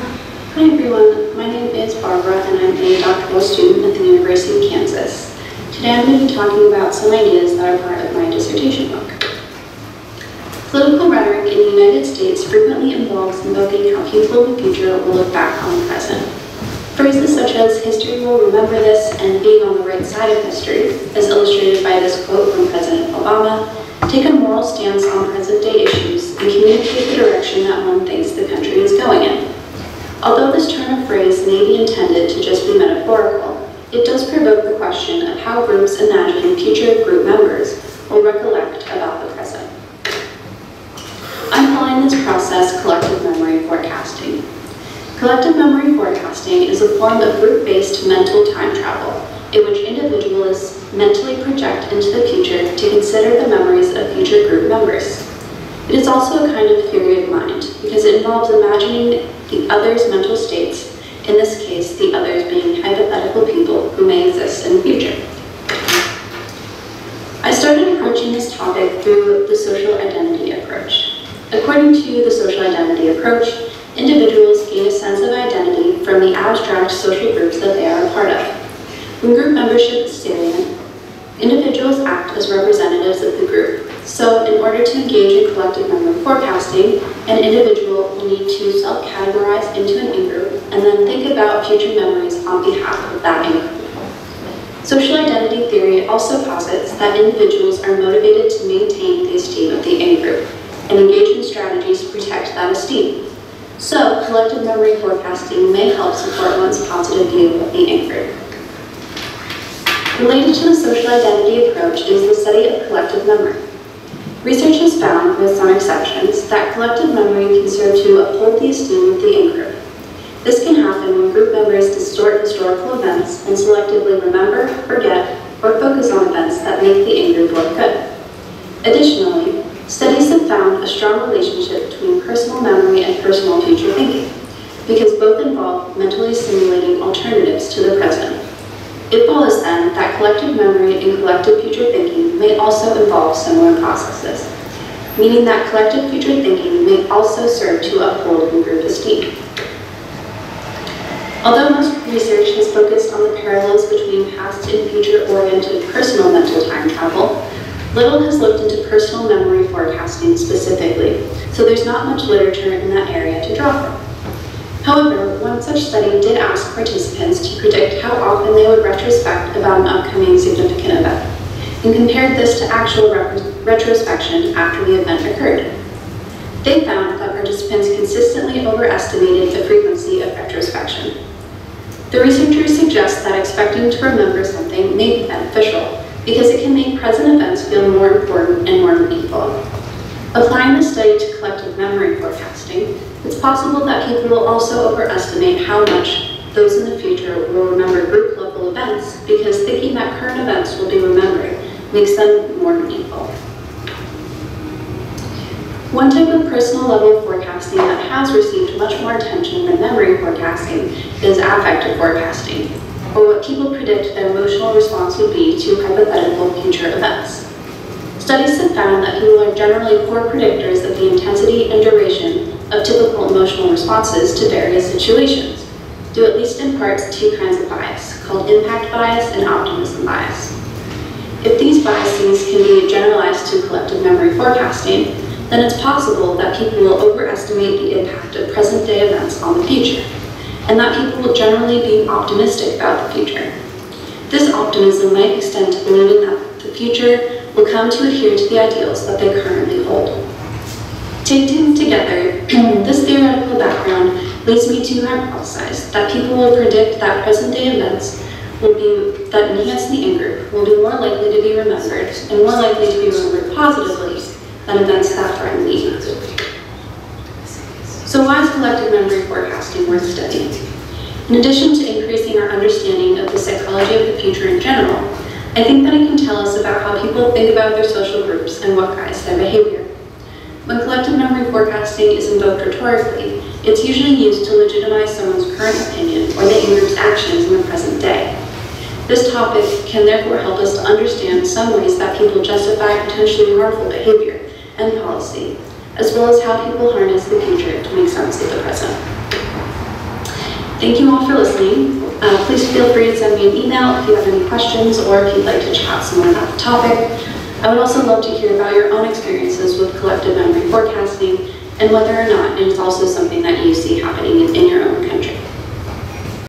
Hi everyone, my name is Barbara and I'm a doctoral student at the University of Kansas. Today I'm going to be talking about some ideas that are part of my dissertation book. Political rhetoric in the United States frequently involves invoking how people in the future will look back on the present. Phrases such as history will remember this and being on the right side of history, as illustrated by this quote from President Obama, take a moral stance on present day issues and communicate the direction that one thinks the country is going in. Although this turn of phrase may be intended to just be metaphorical, it does provoke the question of how groups imagine future group members will recollect about the present. I'm calling this process collective memory forecasting. Collective memory forecasting is a form of group-based mental time travel in which individuals mentally project into the future to consider the memories of future group members. It is also a kind of theory of mind because it involves imagining the other's mental states, in this case, the others being hypothetical people who may exist in the future. I started approaching this topic through the social identity approach. According to the social identity approach, individuals gain a sense of identity from the abstract social groups that they are a part of. When group membership is salient, individuals act as representatives of the group, so in order to engage in collective memory forecasting, an individual will need to self-categorize into an in-group and then think about future memories on behalf of that in-group. Social identity theory also posits that individuals are motivated to maintain the esteem of the in-group and engage in strategies to protect that esteem. So, collective memory forecasting may help support one's positive view of the in-group. Related to the social identity approach is the study of collective memory. Research has found, with some exceptions, that collective memory can serve to uphold the esteem of the in-group. This can happen when group members distort historical events and selectively remember, forget, or focus on events that make the in-group look good. Additionally, studies have found a strong relationship between personal memory and personal future thinking, because both involve mentally simulating alternatives to the present. It follows then that collective memory and collective future thinking may also involve similar processes, meaning that collective future thinking may also serve to uphold group esteem. Although most research has focused on the parallels between past and future-oriented personal mental time travel, little has looked into personal memory forecasting specifically, so there's not much literature in that area to draw from. However, one such study did ask participants to predict how often they would retrospect about an upcoming significant event, and compared this to actual retrospection after the event occurred. They found that participants consistently overestimated the frequency of retrospection. The researchers suggest that expecting to remember something may be beneficial, because it can make present events feel more important and more meaningful. Applying the study to collective memory forecasting, it's possible that people will also overestimate how much those in the future will remember group level events because thinking that current events will be remembered makes them more meaningful. One type of personal level forecasting that has received much more attention than memory forecasting is affective forecasting, or what people predict their emotional response would be to hypothetical future events. Studies have found that people are generally poor predictors of the intensity and duration of typical emotional responses to various situations, due at least in part to two kinds of bias, called impact bias and optimism bias. If these biases can be generalized to collective memory forecasting, then it's possible that people will overestimate the impact of present-day events on the future, and that people will generally be optimistic about the future. This optimism might extend to believing that the future will come to adhere to the ideals that they currently hold. Taken together, this theoretical background leads me to hypothesize that people will predict that present-day events will be that enhance the in-group will be more likely to be remembered and more likely to be remembered positively than events that threaten the in-group. So why is collective memory forecasting worth studying? In addition to increasing our understanding of the psychology of the future in general, I think that it can tell us about how people think about their social groups and what guides their behavior. When collective memory forecasting is invoked rhetorically, it's usually used to legitimize someone's current opinion or the in-group's actions in the present day. This topic can therefore help us to understand some ways that people justify potentially harmful behavior and policy, as well as how people harness the future to make sense of the present. Thank you all for listening. Uh, Please feel free to send me an email if you have any questions or if you'd like to chat some more about the topic. I would also love to hear about your own experiences with collective memory forecasting and whether or not it is also something that you see happening in in your own country.